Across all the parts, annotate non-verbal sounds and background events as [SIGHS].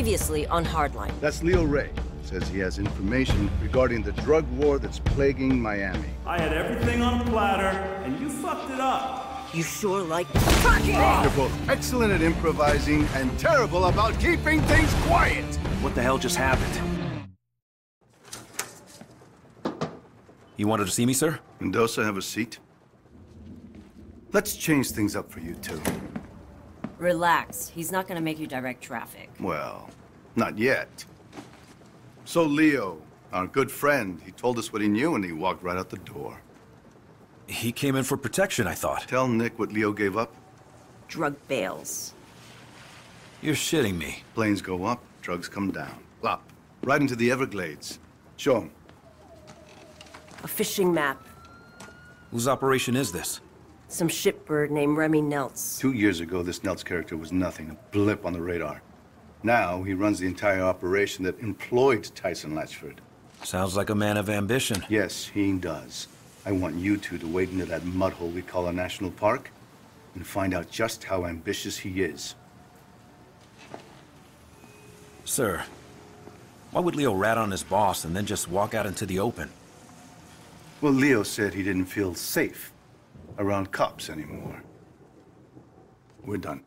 Previously on Hardline. That's Leo Ray. Says he has information regarding the drug war that's plaguing Miami. I had everything on a platter, and you fucked it up. You sure like fucking They're both excellent at improvising and terrible about keeping things quiet. What the hell just happened? You wanted to see me, sir? Mendoza, have a seat. Let's change things up for you two. Relax. He's not gonna make you direct traffic. Well, not yet. So Leo, our good friend, he told us what he knew and he walked right out the door. He came in for protection, I thought. Tell Nick what Leo gave up. Drug bales. You're shitting me. Planes go up, drugs come down. Up, right into the Everglades. Show him. A fishing map. Whose operation is this? Some shipbird named Remy Neltz. Two years ago, this Neltz character was nothing, a blip on the radar. Now, he runs the entire operation that employed Tyson Latchford. Sounds like a man of ambition. Yes, he does. I want you two to wade into that mud hole we call a national park and find out just how ambitious he is. Sir, why would Leo rat on his boss and then just walk out into the open? Well, Leo said he didn't feel safe around cops anymore. We're done.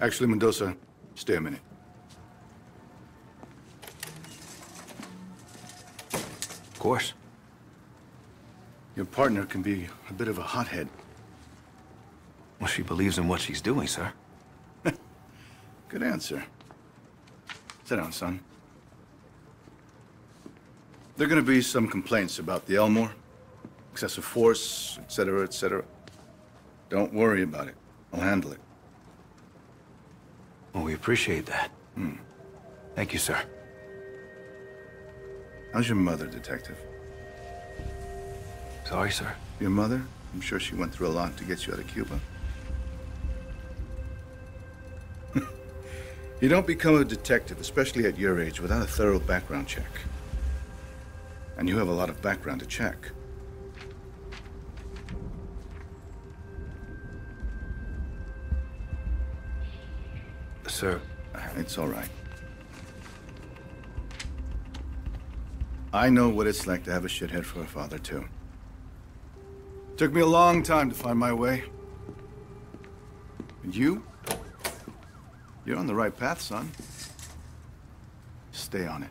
Actually, Mendoza, stay a minute. Of course. Your partner can be a bit of a hothead. Well, she believes in what she's doing, sir. [LAUGHS] Good answer. Sit down, son. There are gonna be some complaints about the Elmore. Excessive force, etc., etc. Don't worry about it. I'll handle it. Well, we appreciate that. Hmm. Thank you, sir. How's your mother, Detective? Sorry, sir. Your mother? I'm sure she went through a lot to get you out of Cuba. [LAUGHS] you don't become a detective, especially at your age, without a thorough background check. And you have a lot of background to check. Sir, It's all right. I know what it's like to have a shithead for a father, too. Took me a long time to find my way. And you? You're on the right path, son. Stay on it.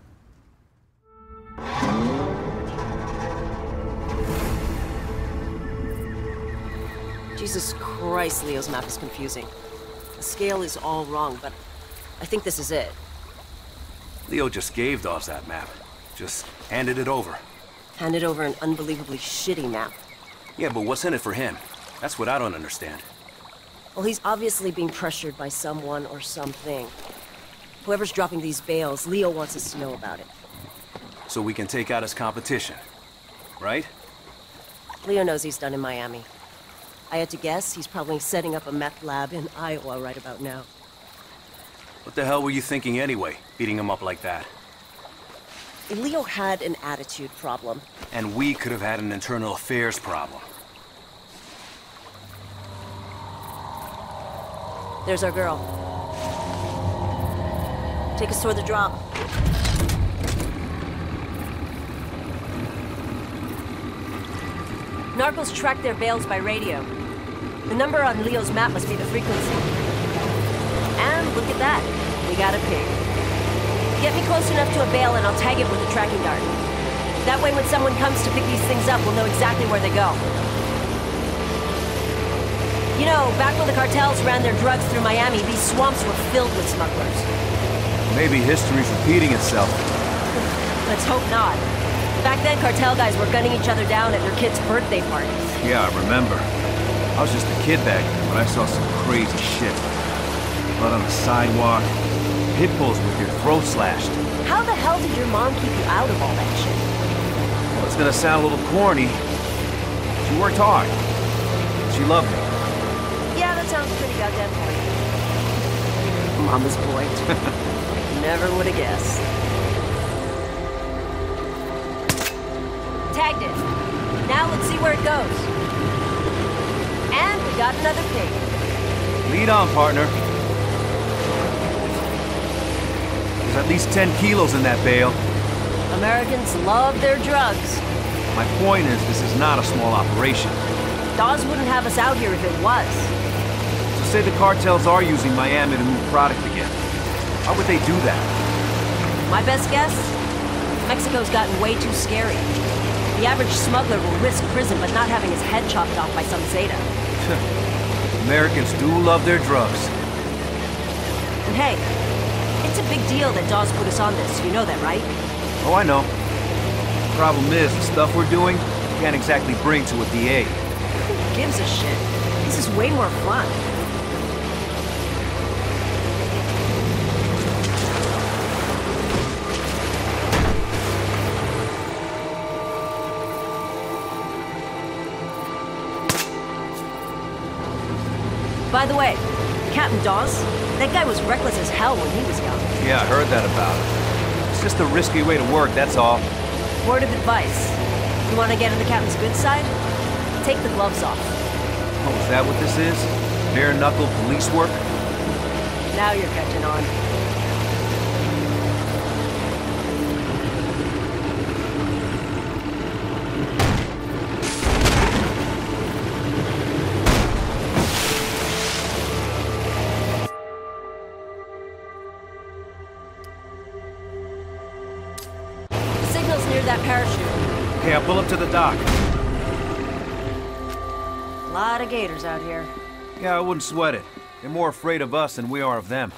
Jesus Christ, Leo's map is confusing. The scale is all wrong, but I think this is it. Leo just gave Dawes that map. Just handed it over. Handed over an unbelievably shitty map. Yeah, but what's in it for him? That's what I don't understand. Well, he's obviously being pressured by someone or something. Whoever's dropping these bales, Leo wants us to know about it. So we can take out his competition. Right? Leo knows he's done in Miami. I had to guess he's probably setting up a meth lab in Iowa right about now. What the hell were you thinking anyway, beating him up like that? Leo had an attitude problem. And we could have had an internal affairs problem. There's our girl. Take us toward the drop. Narcos track their bales by radio. The number on Leo's map must be the frequency. And look at that. We got a pig. Get me close enough to a bale and I'll tag it with a tracking dart. That way when someone comes to pick these things up, we'll know exactly where they go. You know, back when the cartels ran their drugs through Miami, these swamps were filled with smugglers. Maybe history's repeating itself. [LAUGHS] Let's hope not. Back then, cartel guys were gunning each other down at their kids' birthday parties. Yeah, I remember. I was just a kid back then but I saw some crazy shit. Blood on the sidewalk, pit bulls with your throat slashed. How the hell did your mom keep you out of all that shit? Well, it's gonna sound a little corny. She worked hard. She loved me. Yeah, that sounds pretty goddamn funny. Mama's boy. [LAUGHS] Never would have guessed. Tagged it. Now let's see where it goes. Got another pig. Lead on, partner. There's at least 10 kilos in that bale. Americans love their drugs. My point is, this is not a small operation. Dawes wouldn't have us out here if it was. So say the cartels are using Miami to move product again. Why would they do that? My best guess? Mexico's gotten way too scary. The average smuggler will risk prison but not having his head chopped off by some Zeta. Americans do love their drugs. And hey, it's a big deal that Dawes put us on this. You know that, right? Oh, I know. Problem is, the stuff we're doing, we can't exactly bring to a DA. Who gives a shit? This is way more fun. By the way, Captain Dawes, that guy was reckless as hell when he was young. Yeah, I heard that about him. It's just a risky way to work, that's all. Word of advice. You want to get on the captain's good side? Take the gloves off. Oh, is that what this is? Bare-knuckle police work? Now you're catching on. Pull up to the dock. A lot of gators out here. Yeah, I wouldn't sweat it. They're more afraid of us than we are of them.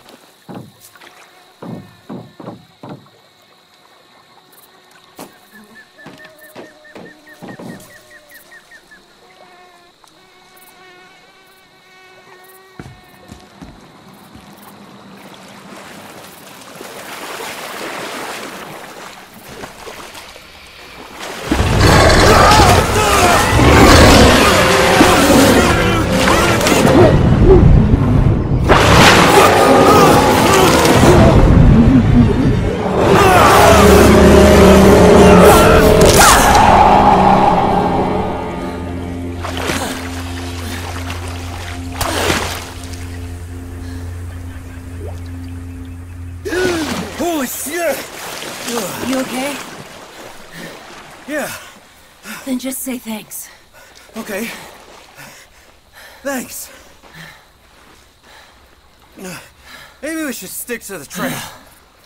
Stick to the trail.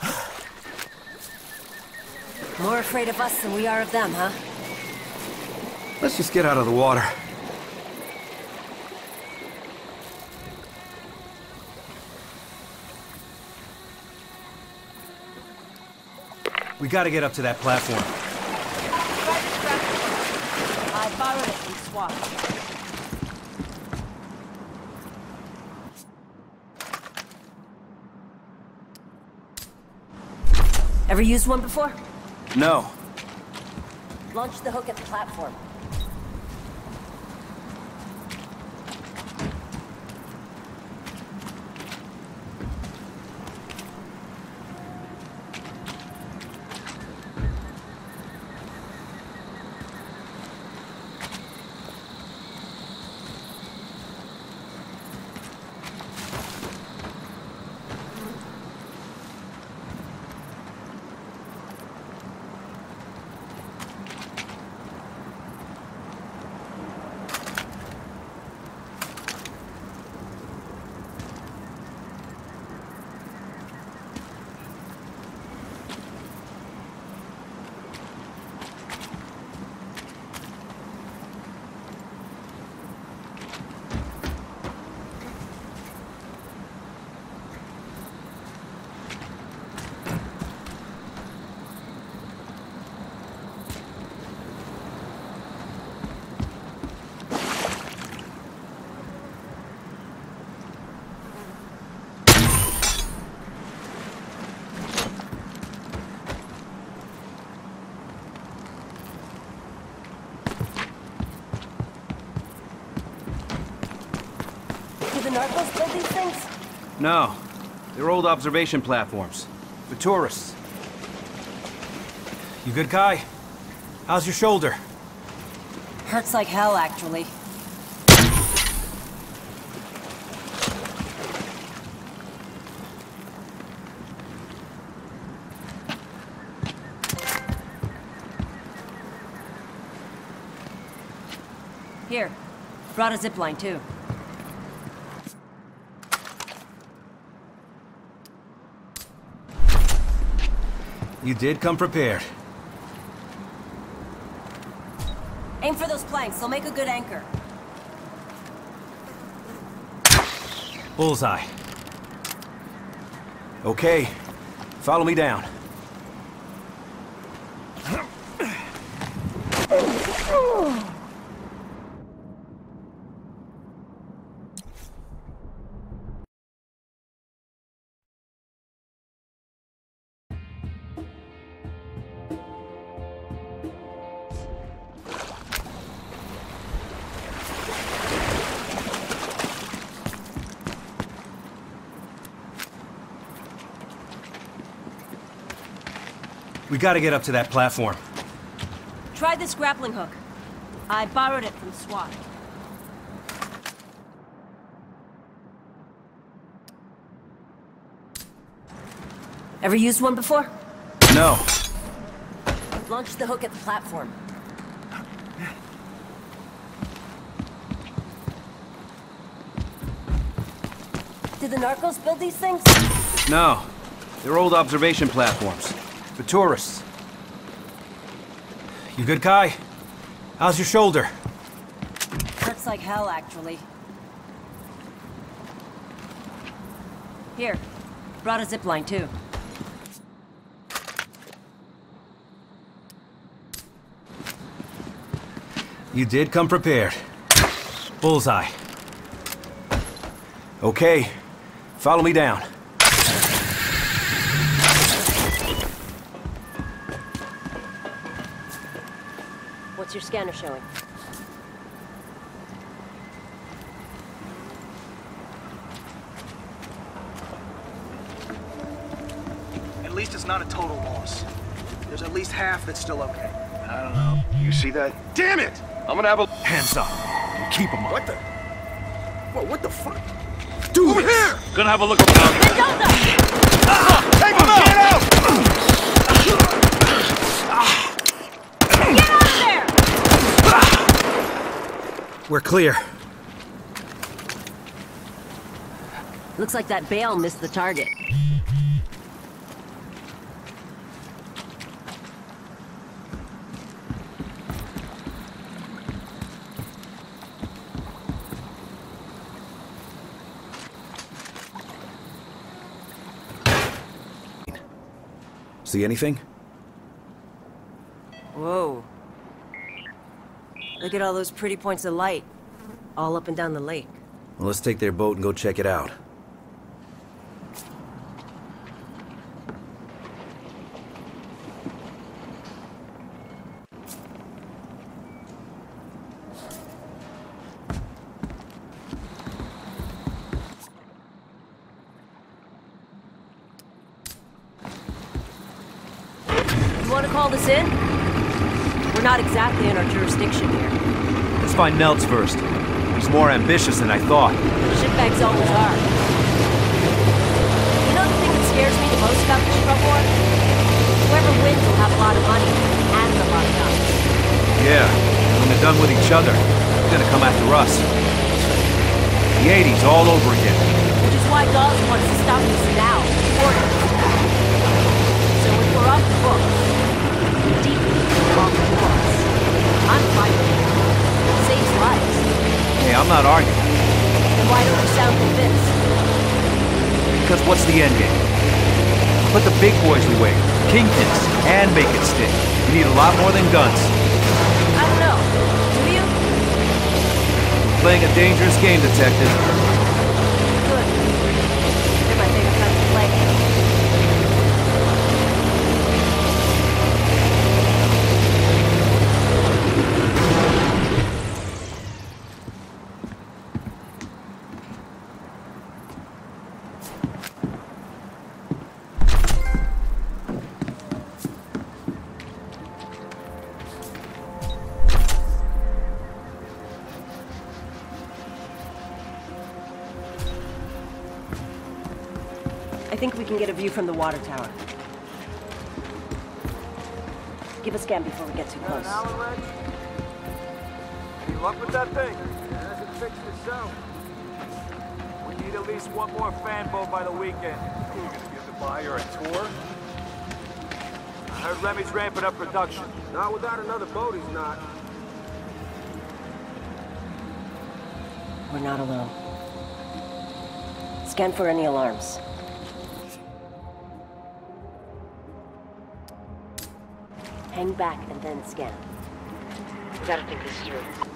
[SIGHS] More afraid of us than we are of them, huh? Let's just get out of the water. We gotta get up to that platform. I borrowed it from SWAT. Ever used one before? No. Launch the hook at the platform. narcos build these things? No. They're old observation platforms. For tourists. You good, Khai? How's your shoulder? Hurts like hell, actually. Here. Brought a zip line too. You did come prepared. Aim for those planks. They'll make a good anchor. Bullseye. Okay. Follow me down. [LAUGHS] gotta get up to that platform. Try this grappling hook. I borrowed it from SWAT. Ever used one before? No. Launch the hook at the platform. Did the narcos build these things? No. They're old observation platforms. For tourists. You good, Khai? How's your shoulder? Hurts like hell, actually. Here. Brought a zip line, too. You did come prepared. Bullseye. Okay. Follow me down. What's your scanner showing? At least it's not a total loss. There's at least half that's still okay. I don't know. You see that? Damn it! I'm gonna have a... Hands up. And keep them up. What the? Whoa, what the fuck? Dude! Over here! Gonna have a look around. Mendoza! Take him Get out! Get out there! We're clear. Looks like that bale missed the target. See anything? Whoa. Look at all those pretty points of light. All up and down the lake. Well, let's take their boat and go check it out. You want to call this in? Not exactly in our jurisdiction here. Let's find Neltz first. He's more ambitious than I thought. Shitbags always are. You know the thing that scares me the most about this drug war? Whoever wins will have a lot of money and a lot of guns. Yeah. When they're done with each other, they're gonna come after us. The 80s all over again. Which is why Dawes wants to stop this now, before it. So if we're off the books, deeply off the books. I'm it. It saves lives. Hey, I'm not arguing. Then why don't you sound convinced? Because what's the end game? Put the big boys away, kingpins, and make it stick. You need a lot more than guns. I don't know. Do you? Playing a dangerous game, detective. Can get a view from the water tower. Give a scan before we get too close. Any luck with that thing. It hasn't fixed itself. We need at least one more fan boat by the weekend. Are you gonna give the buyer a tour? I heard Remy's ramping up production. Not without another boat, he's not. We're not alone. Scan for any alarms. Hang back and then scan. We gotta think this through.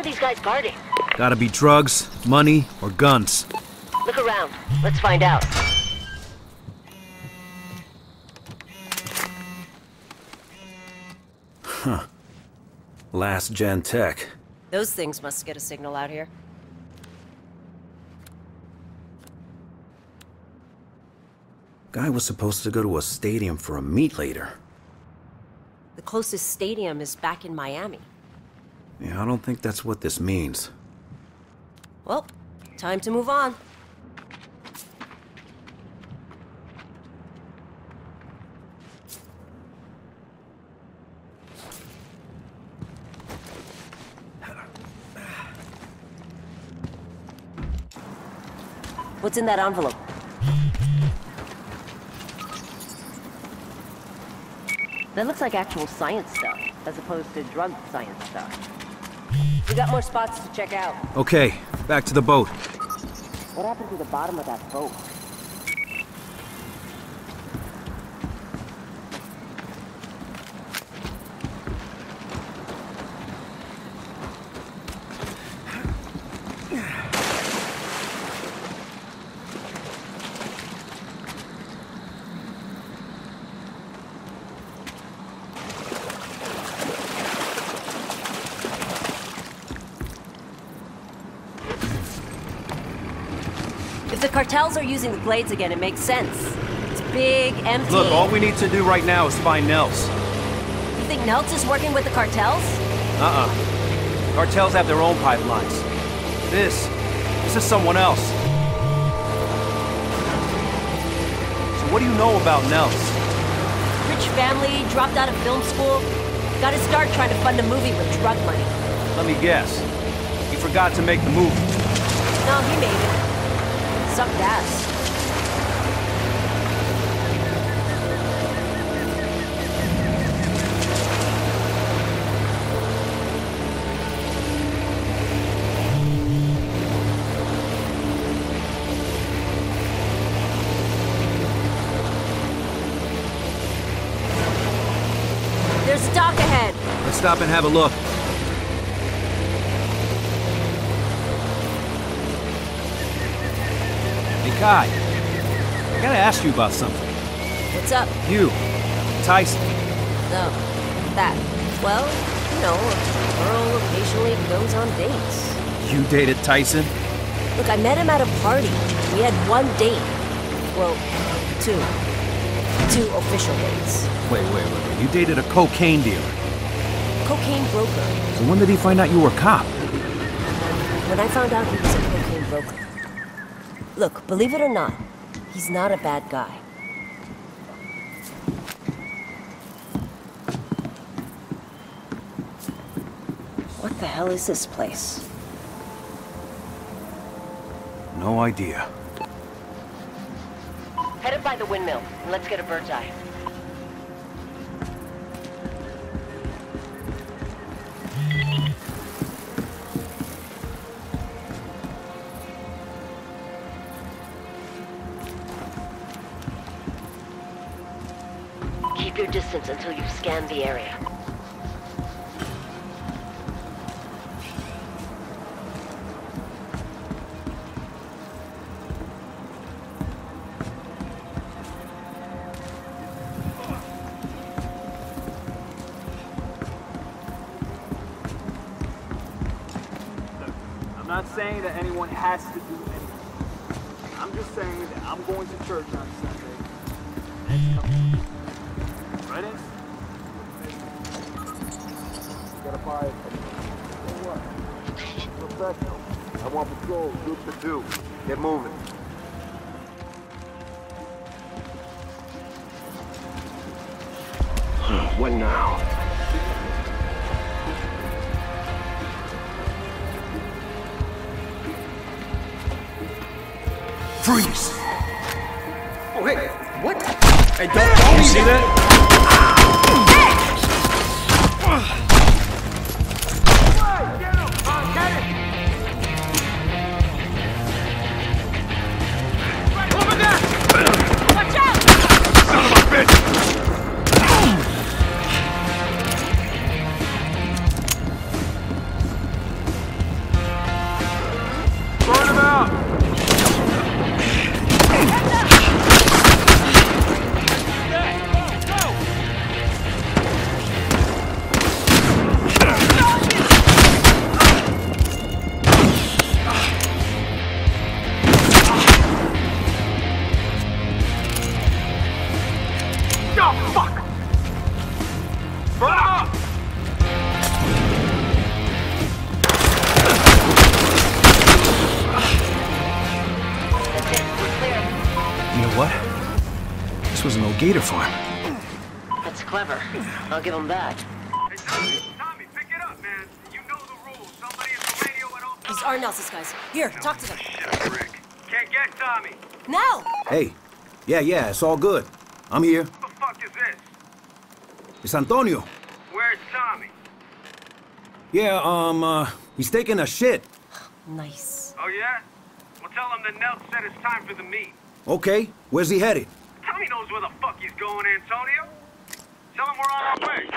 Are these guys guarding? Gotta be drugs, money, or guns. Look around. Let's find out. Huh. Last gen tech. Those things must get a signal out here. Guy was supposed to go to a stadium for a meet later. The closest stadium is back in Miami. Yeah, I don't think that's what this means. Well, time to move on. What's in that envelope? That looks like actual science stuff, as opposed to drug science stuff. We got more spots to check out. Okay, back to the boat. What happened to the bottom of that boat? If the cartels are using the blades again, it makes sense. It's big, empty. Look, all we need to do right now is find Neltz. You think Neltz is working with the cartels? Uh-uh. Cartels have their own pipelines. This, this is someone else. So what do you know about Neltz? Rich family, dropped out of film school. Got his start trying to fund a movie with drug money. Let me guess. He forgot to make the movie. No, he made it. Sucked ass. Ahead. Let's stop and have a look. Khai. I gotta ask you about something. What's up? You, Tyson. No, that. Well, you know, a girl occasionally goes on dates. You dated Tyson? Look, I met him at a party. We had one date. Well, two. Two official dates. Wait, wait, wait, wait. You dated a cocaine dealer. Cocaine broker. So when did he find out you were a cop? when I found out he was a cocaine broker. Look, believe it or not, he's not a bad guy. What the hell is this place? No idea. Headed by the windmill, and let's get a bird's eye. Distance until you've scanned the area. I'm not saying that anyone has to do anything. I'm just saying that I'm going to church on Sunday. Ready? Gotta buy it. For what? Professional. I want patrol. Group to two. Get moving. What now? Freeze! Oh, hey, what? Hey, don't, don't see that? Give him that. Hey, Tommy, Tommy, pick it up, man. You know the rules. Somebody at the radio at all These are Neltz's guys. Here, talk to them. Shit, Rick. Can't get Tommy. Now! Hey. Yeah, yeah, it's all good. I'm here. What the fuck is this? It's Antonio. Where's Tommy? Yeah, um, uh, he's taking a shit. Nice. Oh, yeah? Well, tell him that Neltz said it's time for the meet. Okay, where's he headed? Tommy knows where the fuck he's going, Antonio. Tell him we're on our way.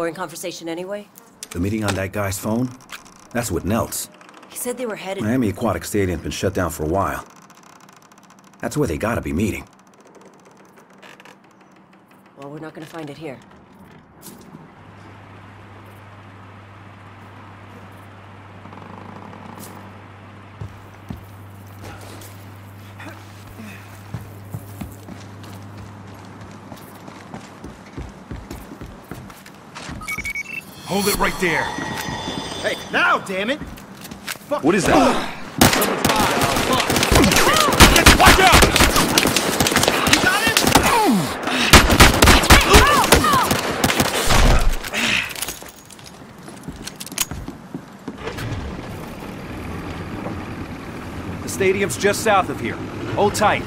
Boring conversation anyway? The meeting on that guy's phone? That's with Neltz. He said they were headed... Miami Aquatic Stadium's been shut down for a while. That's where they gotta be meeting. Well, we're not gonna find it here. Hold it right there. Hey, now, damn it! What is that? Watch out! The stadium's just south of here. Hold tight.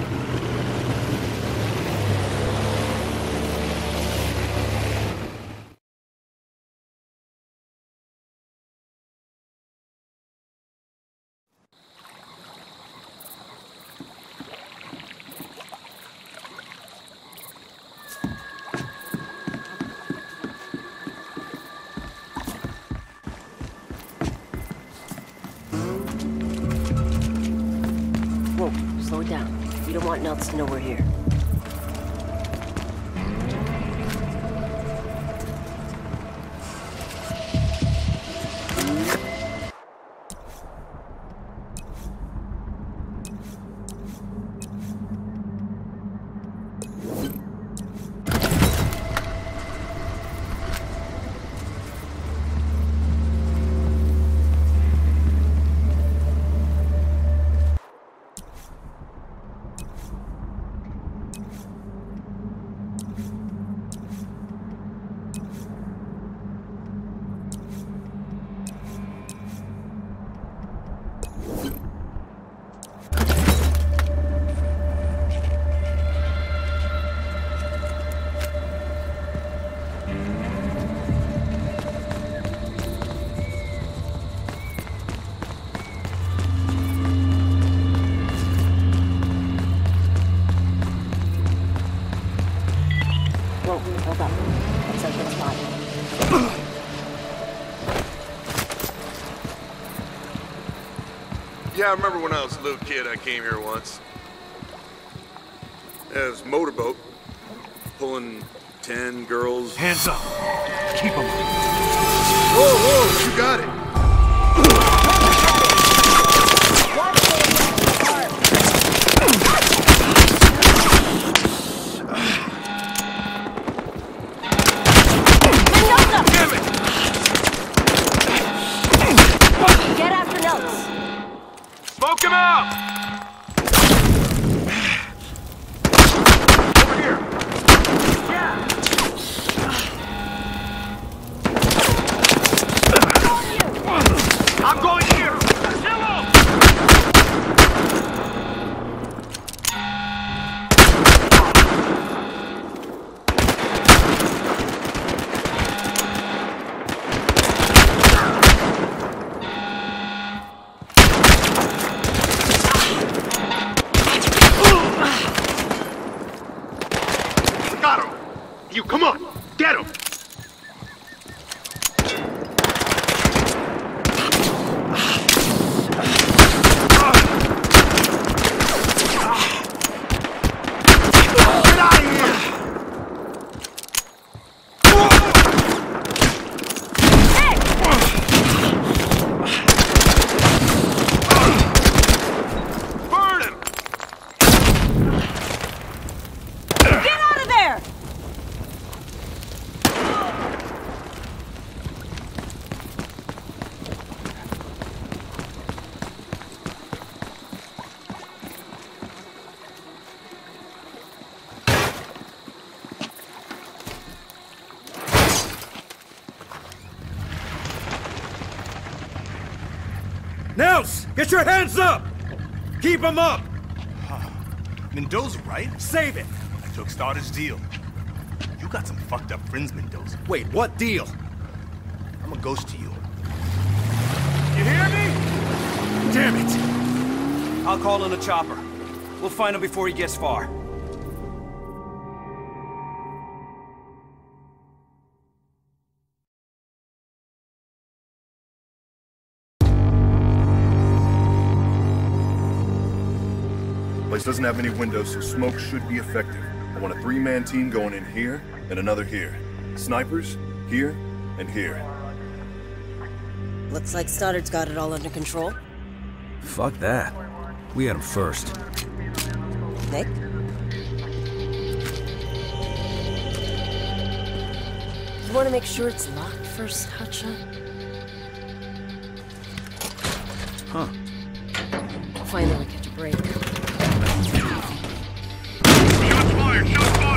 Want to know we're here. Yeah, I remember when I was a little kid, I came here once. Yeah, it was a motorboat. Pulling ten girls. Hands up. Keep them up. Whoa, whoa, you got it. Mendoza! Damn it! Get after notes. Smoke him out! Over here. I'm going here. Kill him! Got him! You, come on! Get him! Get out of here! Burn him! Get out of there! Neltz, get your hands up! Keep them up! [SIGHS] Mendoza, right? Save it! I took Stoddard's deal. You got some fucked up friends, Mendoza. Wait, what deal? I'm a ghost to you. You hear me? Damn it! I'll call in a chopper. We'll find him before he gets far. Place doesn't have any windows, so smoke should be effective. I want a three-man team going in here and another here. Snipers, here and here. Looks like Stoddard's got it all under control. Fuck that. We had him first. Nick? You want to make sure it's locked first, Hotshot? Huh. Finally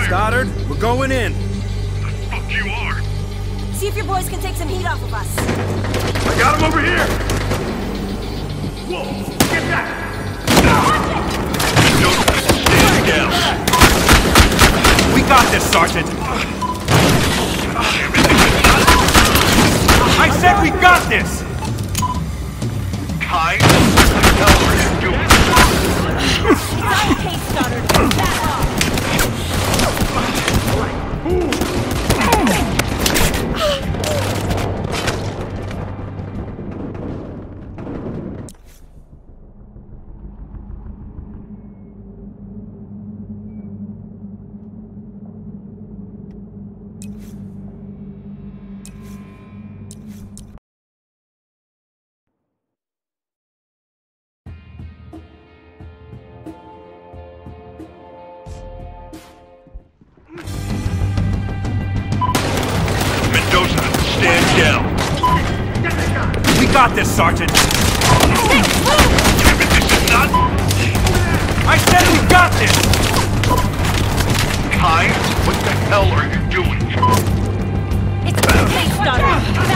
Stoddard, we're going in. The Fuck you are! See if your boys can take some heat off of us. I got him over here! Whoa! Get back! Stand down! We got this, Sergeant. I said we got this! Khai, what the hell are you doing? It's okay, Stoddard. Got this, Sergeant. Damn it, this is not... I said we got this! Khai, what the hell are you doing? It's okay, Stoddard.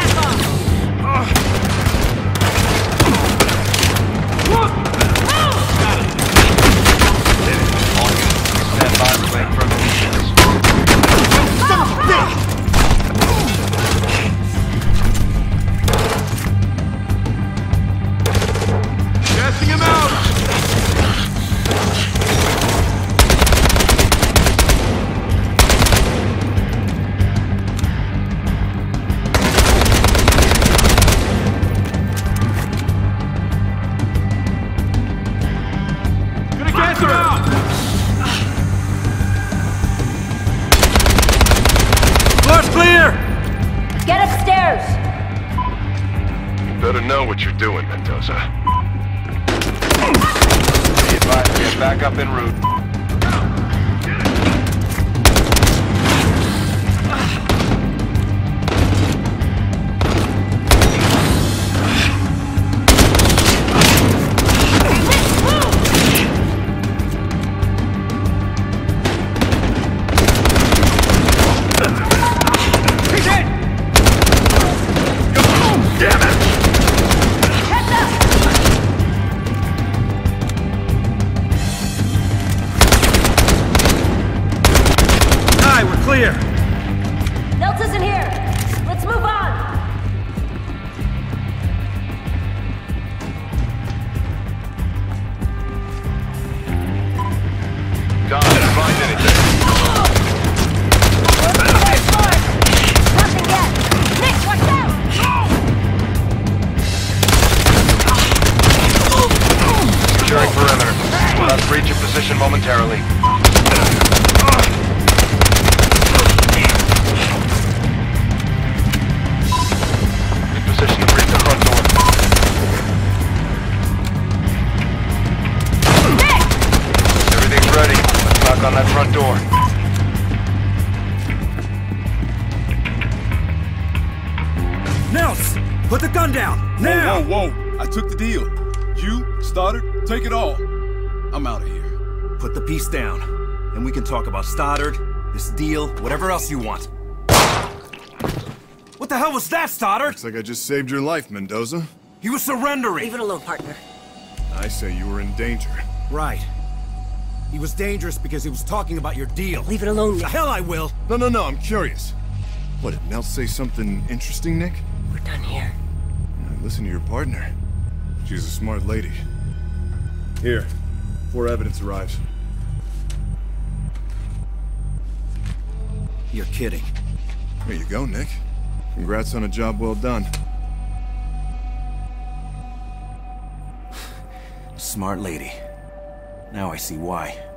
I'm out of here. Put the piece down, and we can talk about Stoddard, this deal, whatever else you want. What the hell was that, Stoddard? Looks like I just saved your life, Mendoza. He was surrendering. Leave it alone, partner. I say you were in danger. Right. He was dangerous because he was talking about your deal. Leave it alone, The hell I will. No, no, no, I'm curious. What, did Neltz say something interesting, Nick? We're done here. Now, Listen to your partner. She's a smart lady. Here, before evidence arrives. You're kidding. There you go, Nick. Congrats on a job well done. [SIGHS] Smart lady. Now I see why.